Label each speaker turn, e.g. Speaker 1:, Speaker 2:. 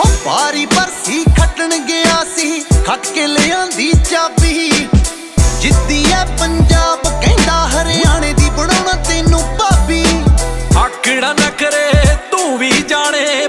Speaker 1: ਹੋ ਪਾਰੀ ਪਰਸੀ ਖੱਟਣ ਗਿਆ ਸੀ, ਖੱਟ ਕੇ ਲਿਆਂਦੀ ਚਾਬੀ। ਜਿੱਤੀ ਐ ਪੰਜਾਬ, ਕਹਿੰਦਾ ਹਰਿਆਣੇ ਦੀ ਬਣਾਉਣਾ ਤੈਨੂੰ ਭਾਬੀ।
Speaker 2: ਆਕੜਾ ਨਾ ਕਰੇ ਤੂੰ ਵੀ ਜਾਣੇ